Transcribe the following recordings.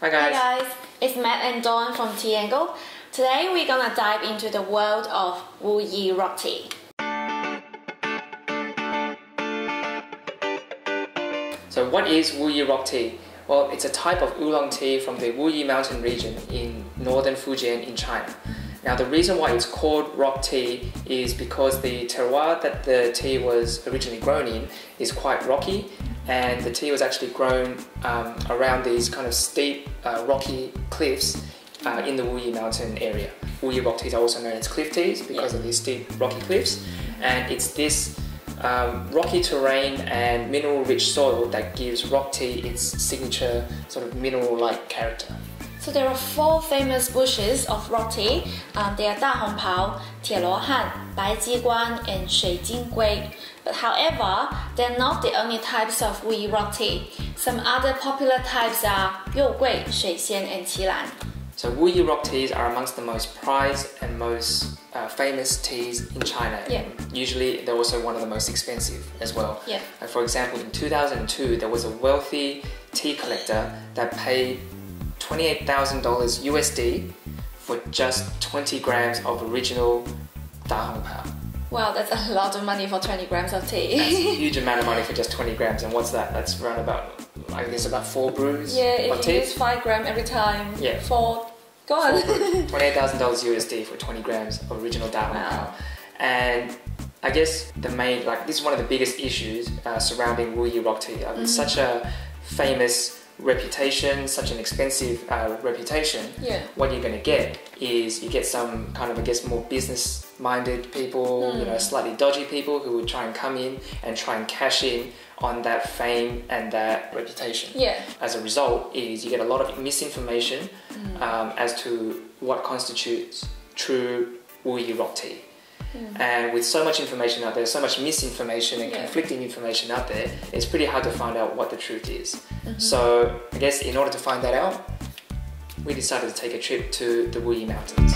Hi guys. Hi guys, it's Matt and Dawn from Tea Angle. Today we're gonna dive into the world of Wu Yi rock tea. So what is Wu Yi rock tea? Well, it's a type of oolong tea from the Wu Yi mountain region in northern Fujian in China. Now the reason why it's called rock tea is because the terroir that the tea was originally grown in is quite rocky and the tea was actually grown um, around these kind of steep uh, rocky cliffs uh, in the Wuyi mountain area. Wuyi rock teas are also known as cliff teas because of these steep rocky cliffs and it's this um, rocky terrain and mineral rich soil that gives rock tea its signature sort of mineral like character. So there are four famous bushes of rock tea. Um, they are Da Hong Pao, Tieluohan, Bai Jiguan, and Shui Jingui. But however, they're not the only types of Yi rock tea. Some other popular types are You Gui, Shui Xian, and Qilan. So Wu Yi rock teas are amongst the most prized and most uh, famous teas in China. Yeah. Usually they're also one of the most expensive as well. Yeah. Uh, for example, in 2002, there was a wealthy tea collector that paid $28,000 USD for just 20 grams of original Da Hong Pao. Wow, that's a lot of money for 20 grams of That's a tea. huge amount of money for just 20 grams. And what's that? That's around about, I guess, about four brews yeah, if tea. you use 5 gram every time, Yeah. four, go on. Twenty-eight thousand dollars USD for twenty grams of original Da Hong Wow. Pao, and I guess the main like this is one of the biggest issues uh, surrounding Wu Yi rock tea. Uh, Mm-hmm. It's such a famous reputation, such an expensive uh, reputation. yeah. What you're going to get is you get some kind of I guess more business-minded people, you Hmm. know, slightly dodgy people who would try and come in and try and cash in on that fame and that reputation Yeah. as a result is you get a lot of misinformation um, as to what constitutes true Wu Yi rock tea. Mm. And with so much information out there, so much misinformation and Yeah. conflicting information out there, it's pretty hard to find out what the truth is. Mm-hmm. So I guess in order to find that out, we decided to take a trip to the Wu Yi Mountains.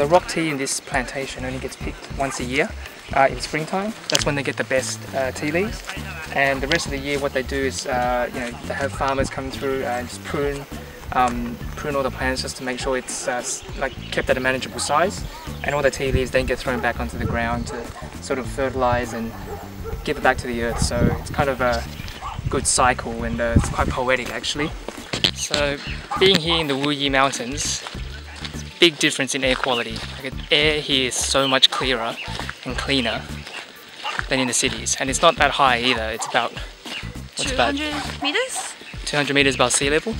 The rock tea in this plantation only gets picked once a year uh, in springtime. That's when they get the best uh, tea leaves. And the rest of the year, what they do is, uh, you know, they have farmers come through and just prune, um, prune all the plants just to make sure it's uh, like kept at a manageable size. And all the tea leaves then get thrown back onto the ground to sort of fertilize and give it back to the earth. So it's kind of a good cycle and uh, it's quite poetic actually. So being here in the Wu Yi Mountains, big difference in air quality. Like the air here is so much clearer and cleaner than in the cities, and it's not that high either. It's about what's about 200 meters? 200 meters above sea level,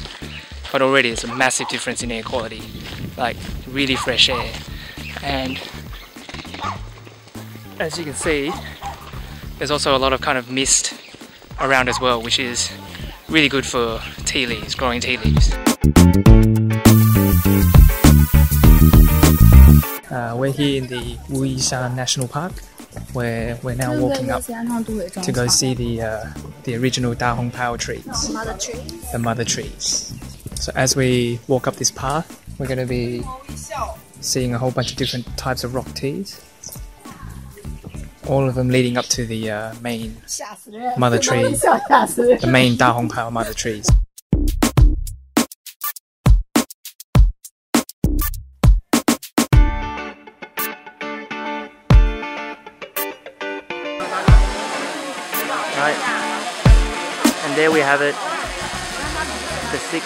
but already it's a massive difference in air quality. Like really fresh air, and as you can see, there's also a lot of kind of mist around as well, which is really good for tea leaves, growing tea leaves. Uh, we're here in the Wuyishan National Park, where we're now walking up to go see the uh, the original Da Hong Pao trees, Mother tree. the mother trees. So as we walk up this path, we're going to be seeing a whole bunch of different types of rock teas. All of them leading up to the uh, main mother tree, the main Da Hong Pao mother trees. And there we have it. The six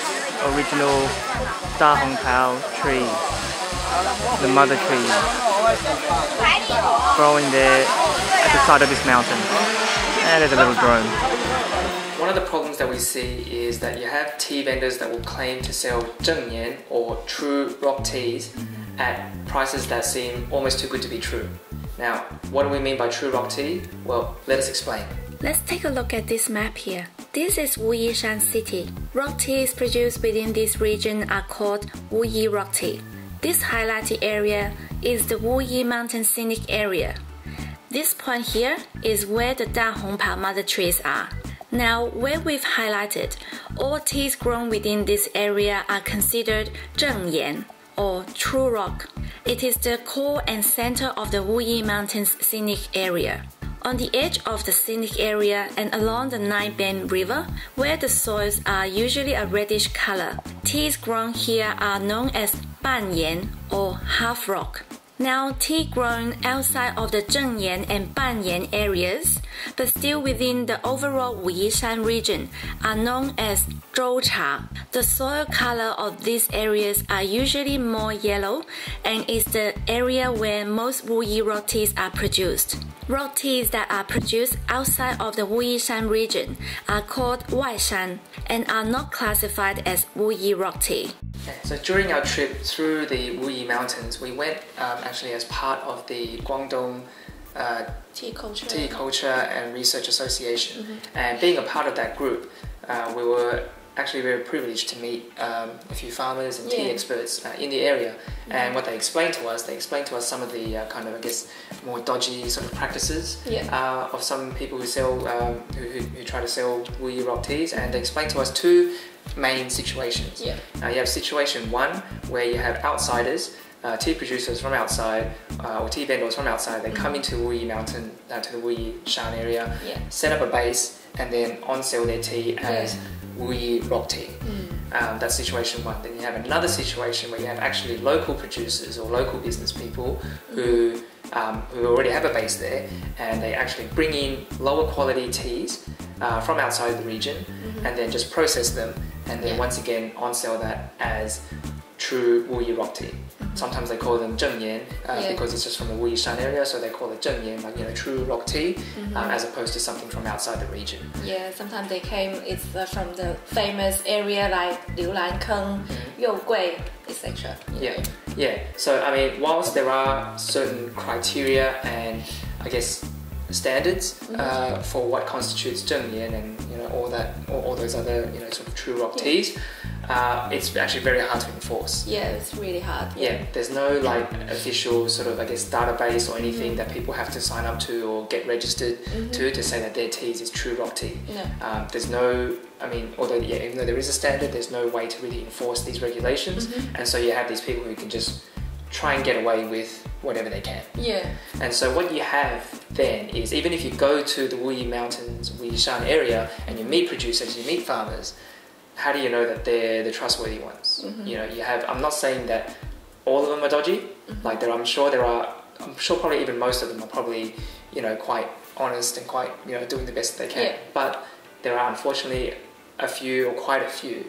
original Da Hong Pao trees. The mother trees. Growing there at the side of this mountain. And there's a little drone. One of the problems that we see is that you have tea vendors that will claim to sell zhengyan or true rock teas at prices that seem almost too good to be true. Now, what do we mean by true rock tea? Well, let us explain. Let's take a look at this map here. This is Wuyishan City. Rock teas produced within this region are called Wuyi Rock Tea. This highlighted area is the Wuyi Mountain Scenic Area. This point here is where the Da Hong Pao mother trees are. Now, where we've highlighted, all teas grown within this area are considered Zhengyan or true rock. It is the core and center of the Wuyi Mountains scenic area. On the edge of the scenic area and along the Nine Bend River, where the soils are usually a reddish color, teas grown here are known as banyan or half rock. Now, tea grown outside of the Zhengyan and Banyan areas, but still within the overall Wuyishan region, are known as Zhoucha. The soil color of these areas are usually more yellow and is the area where most Wuyi rock teas are produced. Rock teas that are produced outside of the Wuyishan region are called Waishan and are not classified as Wuyi tea. So during our trip through the Wuyi Mountains, we went um, actually as part of the Guangdong uh, Tea culture. Tea Culture and Research Association. And being a part of that group, uh, we were actually very privileged to meet um, a few farmers and tea Yeah. experts uh, in the area. And what they explained to us, they explained to us some of the uh, kind of, I guess, more dodgy sort of practices Yeah. uh, of some people who sell, um, who, who, try to sell Wuyi rock teas. And they explained to us two main situations. Yeah. Uh, you have situation one where you have outsiders, uh, tea producers from outside, uh, or tea vendors from outside. They come into Wuyi Mountain, uh, to the Wuyi Shan area, Mm-hmm. Yeah. set up a base, and then on sell their tea as Wuyi rock tea. Mm. Um, that's situation one. Then you have another situation where you have actually local producers or local business people who um, who already have a base there, and they actually bring in lower quality teas uh, from outside the region, and then just process them, and then Yeah. once again on sell that as true Wuyi rock tea. Sometimes they call them zhengyan uh, Yeah. because it's just from the Wuyi Shan area, so they call it zhengyan, like you know, true rock tea, um, as opposed to something from outside the region. Yeah, sometimes they came. It's uh, from the famous area like Liu Lan Keng, Yougui, etc. Yeah, yeah. So I mean, whilst there are certain criteria and I guess standards uh, for what constitutes zhengyan and you know all that, all, all those other you know sort of true rock teas, uh, it's actually very hard to enforce. Yeah, it's really hard. Yeah, there's no like official sort of I guess database or anything that people have to sign up to or get registered to to say that their teas is true rock tea. No. Um, there's no, I mean, although yeah, even though there is a standard, there's no way to really enforce these regulations, and so you have these people who can just try and get away with whatever they can. Yeah. And so what you have then is even if you go to the Wuyi Mountains, Wuyi Shan area, and you meet producers, you meet farmers, how do you know that they're the trustworthy ones? Mm-hmm. You know, you have. I'm not saying that all of them are dodgy. Mm-hmm. Like there, I'm sure there are. I'm sure probably even most of them are probably, you know, quite honest and quite you know doing the best they can. Yeah. But there are unfortunately a few or quite a few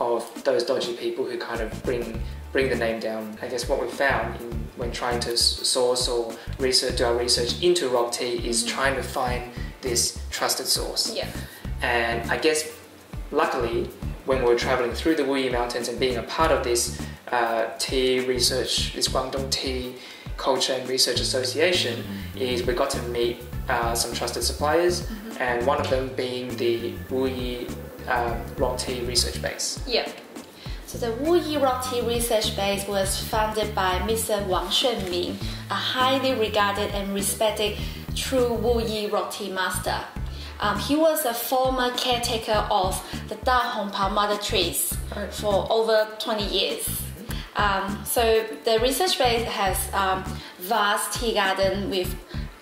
of those dodgy people who kind of bring bring the name down. I guess what we found in, when trying to source or research, do our research into rock tea is trying to find this trusted source. Yeah. And I guess, luckily, when we were traveling through the Wuyi Mountains and being a part of this uh, tea research, this Guangdong Tea Culture and Research Association, is we got to meet uh, some trusted suppliers, and one of them being the Wuyi um, Rock Tea Research Base. Yeah. So the Wuyi Rock Tea Research Base was founded by Mr. Wang Shenming, a highly regarded and respected true Wuyi Rock Tea master. Um, he was a former caretaker of the Da Hongpao mother trees for over 20 years. Um, so the research base has um, vast tea garden with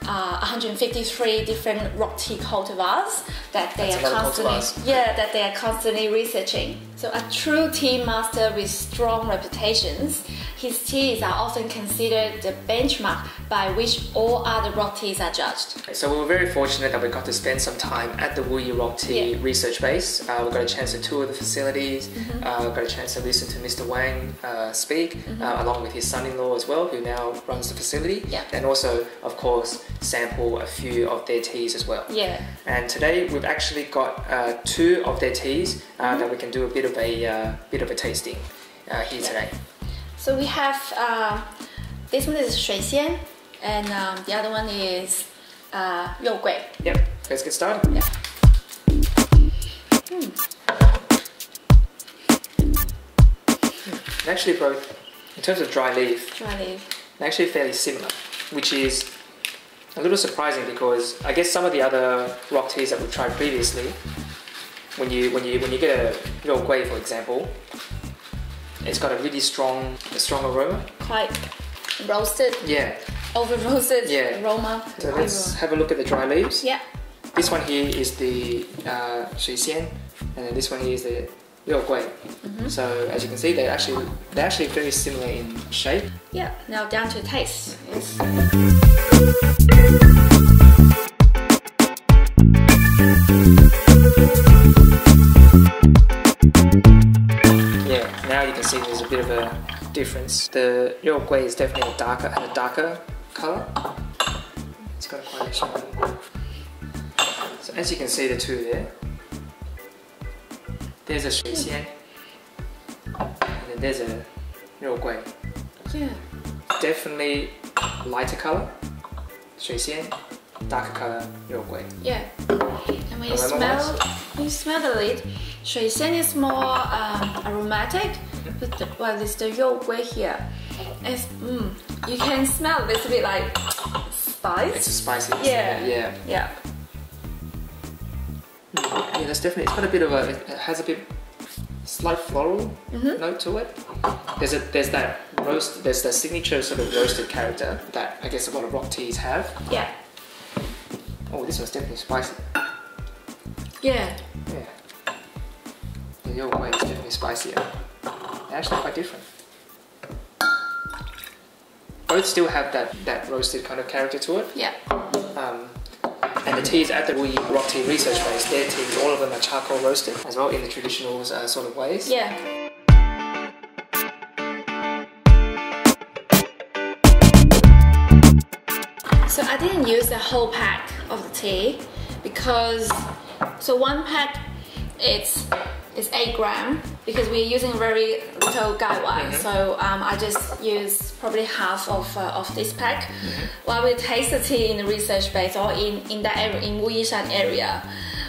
uh, 153 different rock tea cultivars that they That's are a lot of constantly yeah that they are constantly researching. So a true tea master with strong reputations, his teas are often considered the benchmark by which all other rock teas are judged. So we were very fortunate that we got to spend some time at the Wuyi Rock Tea Yeah. Research Base. Uh, we got a chance to tour the facilities. Mm-hmm. Uh, got a chance to listen to Mr. Wang uh, speak, uh, along with his son-in-law as well, who now runs the facility. Yeah. And also, of course, sample a few of their teas as well. Yeah. And today we've actually got uh, two of their teas uh, Mm-hmm. that we can do a bit of a uh, bit of a tasting uh, here today. So we have uh, this one is shui xian, and um, the other one is uh, you gui. Yep. Let's get started. Yeah. Hmm. Actually, both in terms of dry leaf, dry leaf, actually fairly similar, which is a little surprising because I guess some of the other rock teas that we've tried previously, when you when you when you get a Yogui, for example, it's got a really strong a strong aroma. Quite roasted, Yeah, over roasted Yeah. aroma. So let's have a look at the dry leaves. Yeah. This one here is the uh, shui xian, and then this one here is the liu gui. So as you can see, they're actually they're actually very similar in shape. Yeah. Now down to taste. It's a bit of a difference. The gui is definitely a darker and a darker color. It's got a quite a shiny. So as you can see, the two there. There's a shui xian, and then there's a gui. yeah. Definitely lighter color, shui xian, darker color, liu gui. Yeah. And when you smell, when you smell the lead, shui xian is more um, aromatic, well, it's the yolk gui here. It's, mm, you can smell a little bit like spice. It's a spicy. Yeah. Yeah. yeah. Yeah, that's definitely. It's got a bit of a. It has a bit slight floral Mm-hmm. note to it. There's a there's that roast. There's that signature sort of roasted character that I guess a lot of rock teas have. Yeah. Oh, this one's definitely spicy. Yeah. Yeah. The yolk way is definitely spicier. They're actually quite different. Both still have that, that roasted kind of character to it. Yeah. Um, and the teas at the Wu Yi Rock Tea Research Base, their teas, all of them are charcoal roasted as well in the traditional uh, sort of ways. Yeah. So I didn't use the whole pack of the tea because so one pack it's it's eight gram because we're using very little guy gaiwan. So um, I just use probably half of uh, of this pack. While we taste the tea in the research base or in in that area in Wuyishan area.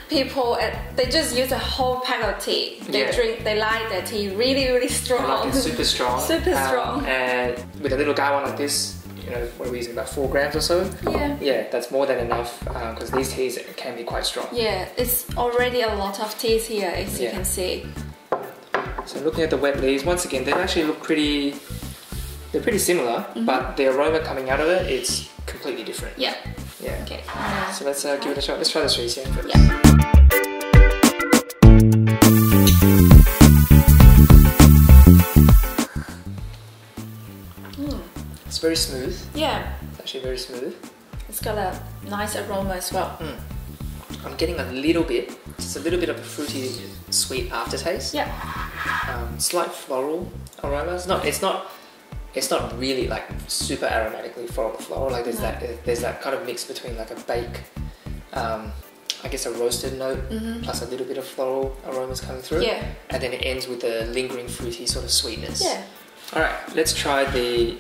People, uh, they just use a whole pack of tea. They Yeah. drink, they like their tea really, really strong. I like it super strong. Super Um, strong. and with a little guy one like this, you know, what are we using? About four grams or so? Yeah. Yeah, that's more than enough because these teas can be quite strong. Yeah, it's already a lot of teas here, as you Yeah. can see. So looking at the wet leaves, once again, they actually look pretty. They're pretty similar, Mm-hmm. but the aroma coming out of it, it's completely different. Yeah. Yeah. Okay. Uh, So let's uh, give it a shot. Let's try the xian. Yeah. It's very smooth. yeah, It's actually very smooth. it's got a nice aroma as well. I'm getting a little bit, just a little bit of a fruity, sweet aftertaste. Yeah. Um, slight floral aroma. It's not. It's not. It's not really like super aromatically floral. floral. Like there's No. that. There's that kind of mix between like a bake, um, I guess a roasted note plus a little bit of floral aromas coming through. Yeah. And then it ends with a lingering fruity sort of sweetness. Yeah. All right. Let's try the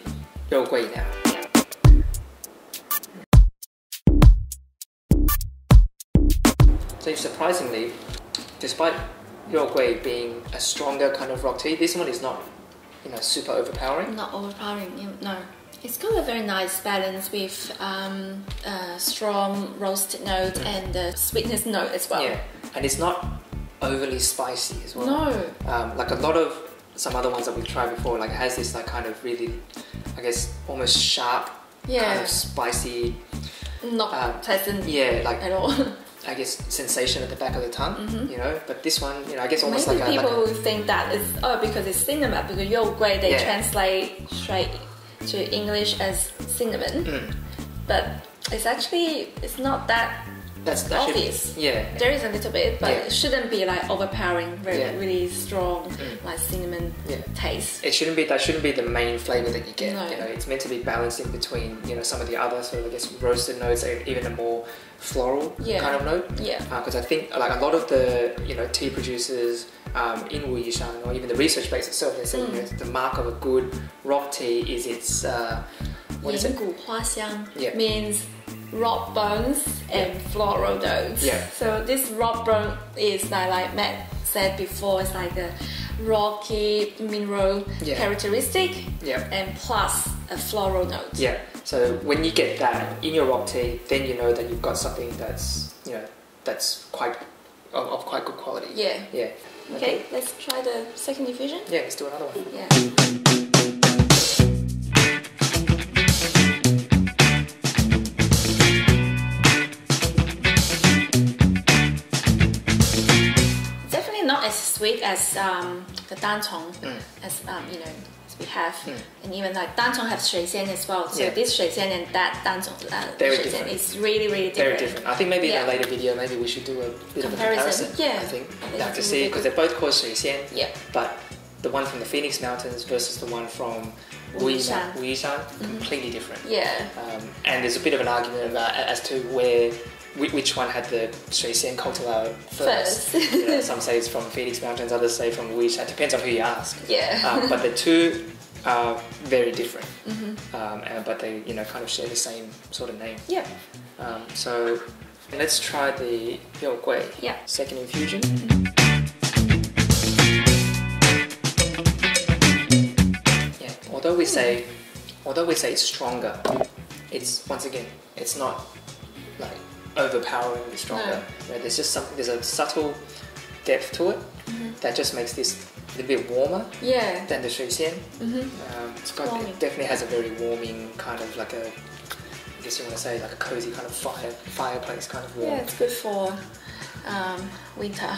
Yo Gui now. So surprisingly, despite Gui being a stronger kind of rock tea, this one is not, you know, super overpowering. Not overpowering. No. It's got a very nice balance with um, a strong roasted note and the sweetness note as well. Mm. Yeah, and it's not overly spicy as well. No. Um, like a lot of some other ones that we've tried before, like it has this like kind of really, I guess, almost sharp, kind Yeah. of spicy, Not Um, pleasant yeah, like at all. I guess sensation at the back of the tongue. You know, but this one, you know, I guess almost Mm-hmm. Maybe like a, people like a think that it's oh because it's cinnamon because you're great. they Yeah. translate straight to English as cinnamon, Mm. but it's actually it's not that that's that obvious. Yeah. There is a little bit, but yeah. it shouldn't be like overpowering, very yeah. really strong, mm. like cinnamon yeah. taste. It shouldn't be. That shouldn't be the main flavor that you get. No. You know, it's meant to be balanced in between. You know, some of the other sort of I guess roasted notes, even a more floral kind of note. Yeah. Because uh, I think like a lot of the you know tea producers. Um, in Wuyishan or even the research base itself, they say mm. you know, mm. the mark of a good rock tea is its uh, what is it? 花香 yeah. means rock bones and floral notes. Yeah. So this rock bone is like, like Matt said before, it's like a rocky mineral Yeah. characteristic Yeah. and plus a floral note. Yeah. So when you get that in your rock tea, then you know that you've got something that's you know that's quite of, of quite good quality. Yeah. Yeah. Okay, let's try the second diffusion. Yeah. Let's do another one. Yeah. Sweet as um, the danchong, Mm. as um, you know as we have, and even like danchong have shui xian as well. So Yeah. this shui xian and that danchong uh, Very different. is really really different. Very different. I think maybe in a later video, maybe we should do a bit Comparison. of a comparison. Yeah. I think yeah, it's to see because they're both called Shui Xian. Yeah. But the one from the Phoenix Mountains versus the one from Wuyishan. Wuyishan, Wuyishan completely different. Yeah. Um, and there's a bit of an argument about as to where which one had the Shui Xian cultivar first. First. You know, some say it's from Phoenix Mountains, others say from Wuyishan. Depends on who you ask. Yeah. Um, but the two are very different. Mm-hmm. Um, and, but they you know kind of share the same sort of name. Yeah. Um, so let's try the Yo Gui Yeah. second infusion. Yeah, although we say, although we say it's stronger, it's once again, it's not overpoweringly stronger. Right? There's just something, there's a subtle depth to it that just makes this a little bit warmer Yeah. than the Shui Xian. Um, it's got, Warming. it definitely has a very warming kind of like a, I guess you want to say like a cozy kind of fire fireplace kind of warm. Yeah, it's good for um, winter.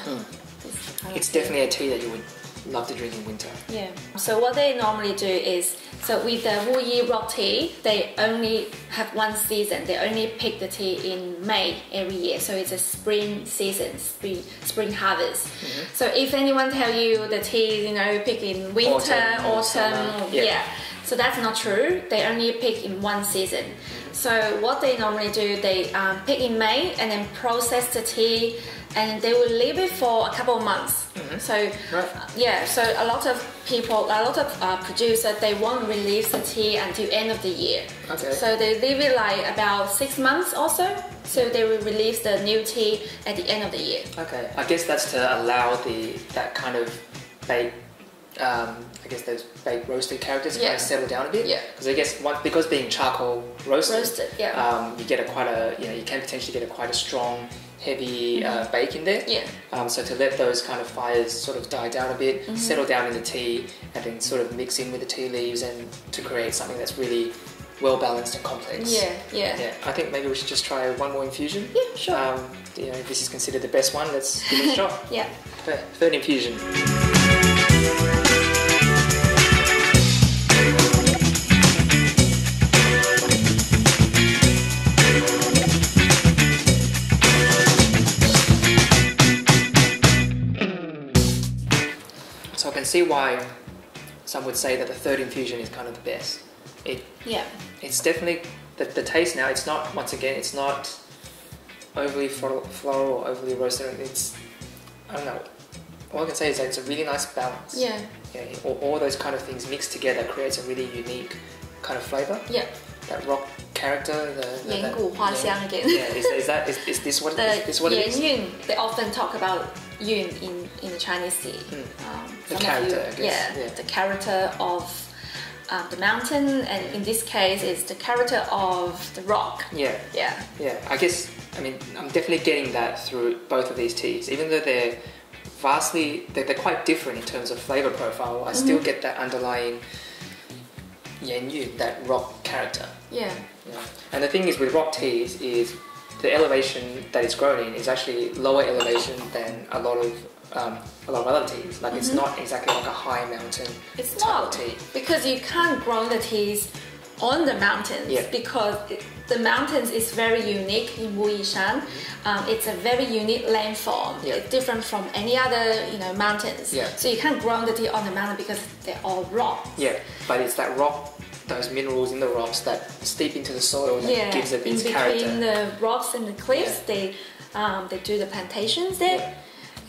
It's It's definitely a tea that you would love to drink in winter. Yeah. So what they normally do is, so with the Wu Yi rock tea, they only have one season. They only pick the tea in May every year. So it's a spring season, spring spring harvest. Mm-hmm. So if anyone tell you the tea, you know, pick in winter, Autumn autumn, yeah. Yeah. So that's not true. They only pick in one season. So what they normally do, they um, pick in May and then process the tea, and they will leave it for a couple of months. So Right. yeah, so a lot of people, a lot of uh, producers, they won't release the tea until end of the year. Okay. So they leave it like about six months or so. So they will release the new tea at the end of the year. Okay, I guess that's to allow the that kind of baked, um, I guess those baked roasted characters to kind of settle down a bit. Yeah. Because I guess one, because being charcoal roasted, Roasted, yeah. um, you get a quite a you know you can potentially get a quite a strong heavy uh, bake in there. Mm-hmm. Yeah. Um, so to let those kind of fires sort of die down a bit, Mm-hmm. settle down in the tea, and then sort of mix in with the tea leaves, and to create something that's really well balanced and complex. Yeah, yeah. Yeah, I think maybe we should just try one more infusion. Yeah, sure. Um, you know, if this is considered the best one, let's give it a shot. Yeah. Third infusion. see why some would say that the third infusion is kind of the best. It yeah. It's definitely the, the taste now. It's not once again. It's not overly floral or overly roasted. It's I don't know. All I can say is that it's a really nice balance. Yeah. Yeah. All, all those kind of things mixed together creates a really unique kind of flavor. Yeah. That rock character. The, the, that, again. yeah. Is, is that is, is this what the is this what it is? They often talk about yun in, in the Chinese tea. Um, Hmm. The character, you- I guess, Yeah, yeah. the character of um, the mountain, and in this case, it's the character of the rock. Yeah. Yeah. Yeah, I guess, I mean, I'm definitely getting that through both of these teas. Even though they're vastly, they're, they're quite different in terms of flavor profile, I still get that underlying Yan Yun, that rock character. Yeah. Yeah. And the thing is with rock teas is the elevation that it's grown in is actually lower elevation than a lot of um, a lot of other teas. Like it's not exactly like a high mountain It's not tea. because you can't grow the teas on the mountains Yeah. because it, the mountains is very unique in Wuyishan. Um, it's a very unique landform. Mm-hmm. Yeah. It's different from any other you know mountains. Yeah. So you can't grow the tea on the mountain because they're all rock. Yeah, but it's that rock, those minerals in the rocks that steep into the soil that Yeah. gives it in its between character. the rocks and the cliffs, Yeah. they um, they do the plantations there,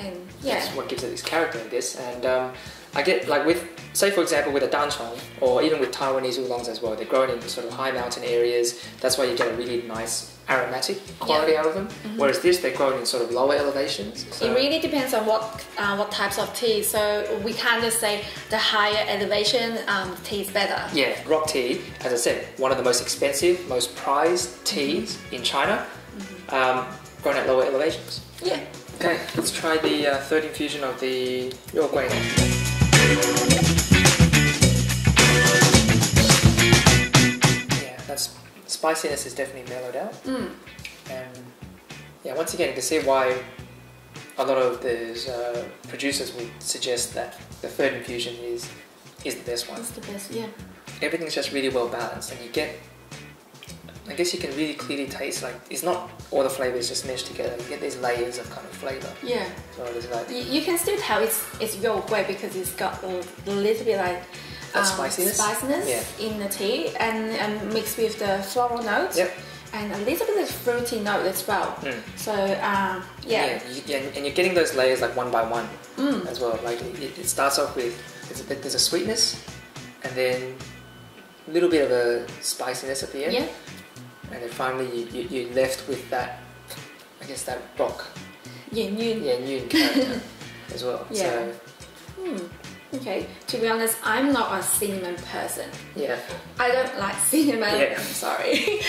and yeah. That's what gives it its character, I guess. And um, I get like with, say for example, with a danchong, or even with Taiwanese oolongs as well. They're grown in sort of high mountain areas. That's why you get a really nice aromatic quality out of them. Whereas this, they're grown in sort of lower elevations. So, Mm-hmm. It really depends on what uh, what types of tea. So we can't just say the higher elevation um, tea is better. yeah, rock tea, as I said, one of the most expensive, most prized teas Mm-hmm. in China, um, grown at lower elevations. Yeah. Okay, let's try the uh, third infusion of the Yoguai. Yeah, spiciness is definitely mellowed out. And yeah, once again, you can see why a lot of those uh, producers would suggest that the third infusion is is the best one. That's the best. Yeah. Everything's just really well balanced, and you get. I guess you can really clearly taste like it's not all the flavors just meshed together. You get these layers of kind of flavor. Yeah. So there's like You, you can still tell it's it's Yao Gui because it's got a little bit like That spiciness? spiciness Yeah. in the tea and, and mixed with the floral notes. Yep. And a little bit of fruity note as well. Mm. So um, yeah. you, yeah, and you're getting those layers like one by one Mm. as well. Like it, it starts off with there's a bit, there's a sweetness, and then a little bit of a spiciness at the end, Yeah. and then finally you, you, you're left with that, I guess that rock, Yan Yun. yeah, new character as well. Yeah. So Hmm. Okay. To be honest, I'm not a cinnamon person. yeah, I don't like cinnamon. Yeah. I'm sorry.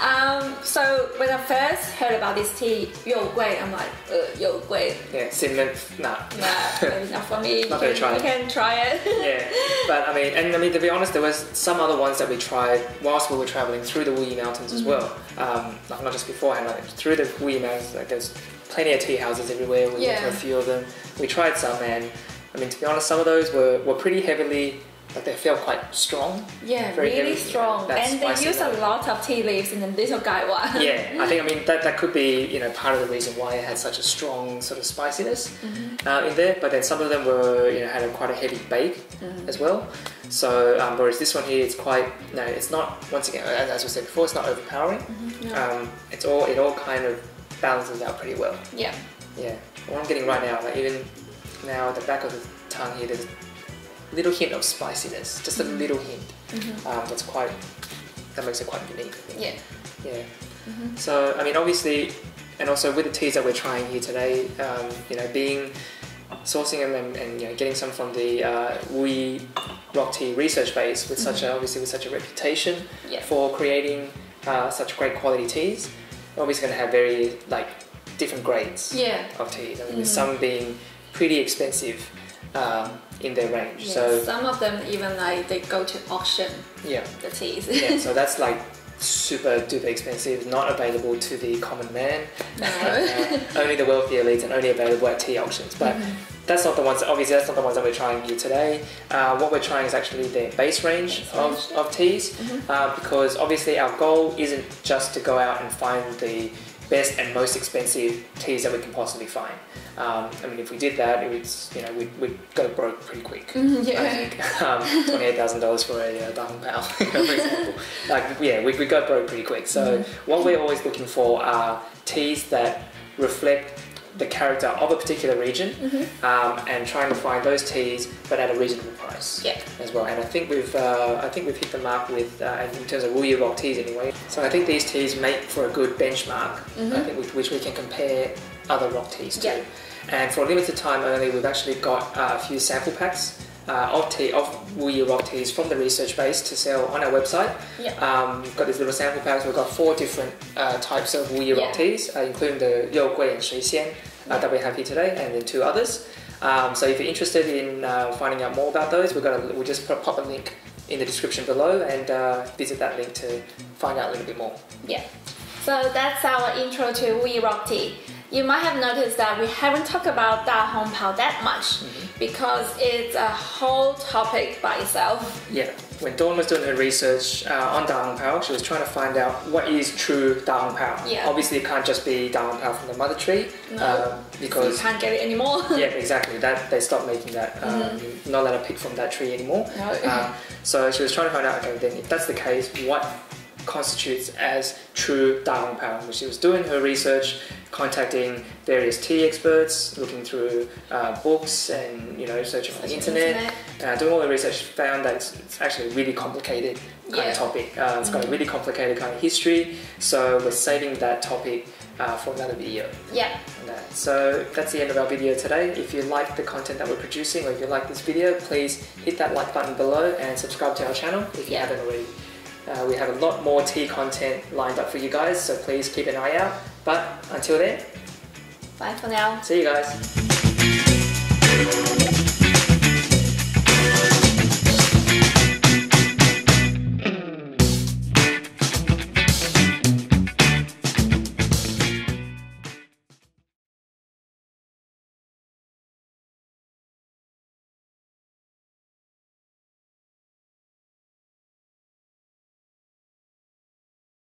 um, so when I first heard about this tea, Yao Gui, I'm like, uh, Yao Gui, yeah, cinnamon, nah. nah, maybe not for me. Not you gonna can, try you it. can try it. yeah, but I mean, and I mean to be honest, there was some other ones that we tried whilst we were traveling through the Wuyi Mountains as well. Um, like not just beforehand, like through the Wuyi Mountains, like there's plenty of tea houses everywhere. We went to a few of them. We tried some, and I mean to be honest, some of those were, were pretty heavily, like they felt quite strong. Yeah, Very really strong. And they use a lot of tea leaves in the little gaiwan. Yeah, I think I mean that, that could be you know part of the reason why it had such a strong sort of spiciness Mm-hmm. uh, in there. But then some of them were you know had a quite a heavy bake Mm-hmm. as well. So um, whereas this one here, it's quite no, it's not once again as, as we said before, it's not overpowering. Mm-hmm. No. Um, it's all it all kind of balances out pretty well. yeah. Yeah, what I'm getting right now, like even now at the back of the tongue here, there's a little hint of spiciness, just Mm-hmm. a little hint. Um, that's quite that makes it quite unique. Yeah. Yeah. Mm-hmm. So I mean, obviously, and also with the teas that we're trying here today, um, you know, being sourcing them and, and you know getting some from the uh, Wuyi Rock Tea research base with such a obviously with such a reputation Mm-hmm. Yeah. for creating uh, such great quality teas, we're obviously going to have very like different grades Yeah. of teas. I mean, with some being pretty expensive um, in their range. Yeah. So Some of them even like they go to auction yeah. the teas. yeah, so that's like super duper expensive, not available to the common man. No. Uh, only the wealthy elites and only available at tea auctions. But Mm-hmm. that's not the ones. Obviously, that's not the ones that we're trying here today. Uh, what we're trying is actually their base range Base of, range. of teas, Mm-hmm. uh, because obviously our goal isn't just to go out and find the best and most expensive teas that we can possibly find. Um, I mean, if we did that, it would, you know, we'd, we'd go broke pretty quick. Mhm, yeah. um, twenty-eight thousand dollars for a uh, Pao, for example. Like, yeah, we, we got broke pretty quick. So what we're always looking for are teas that reflect the character of a particular region, um, and trying to find those teas, but at a reasonable price Yeah. as well. And I think we've uh, I think we've hit the mark with uh, in terms of Wuyi Rock teas anyway. So I think these teas make for a good benchmark. I think with which we can compare other rock teas to. Yeah. And for a limited time only, we've actually got uh, a few sample packs uh, of tea of Wuyi Rock teas from the research base to sell on our website. Yeah. Um, we've got these little sample packs. We've got four different uh, types of Wuyi Rock Yeah. teas, uh, including the Yao Gui and Shui Xian uh, that we have here today, and then two others. Um, so if you're interested in uh, finding out more about those, we've got a, we'll just put, pop a link in the description below and uh, visit that link to find out a little bit more. Yeah. So that's our intro to Wuyi Rock Tea. You might have noticed that we haven't talked about Da Hong Pao that much because it's a whole topic by itself. Yeah, when Dawn was doing her research uh, on Da Hong Pao, she was trying to find out what is true Da Hong Pao. Yeah. Obviously, it can't just be Da Hong Pao from the mother tree No. um, You because can't get it anymore. yeah, exactly. That they stopped making that. Um, Not allowed to pick from that tree anymore. Mm-hmm. No. Um, so she was trying to find out. Okay, then if that's the case, what constitutes as true Da Hong Pao? Which she was doing her research, contacting various tea experts, looking through uh, books, and you know, searching on the internet. internet. Uh, doing all the research, found that it's, it's actually a really complicated kind Yeah. of topic. Uh, it's got a really complicated kind of history. So we're saving that topic uh, for another video Yeah. So that's the end of our video today. If you like the content that we're producing or if you like this video, please hit that like button below and subscribe to our channel if you Yeah. haven't already. Uh, we have a lot more tea content lined up for you guys, so please keep an eye out. But until then, Bye for now. see you guys.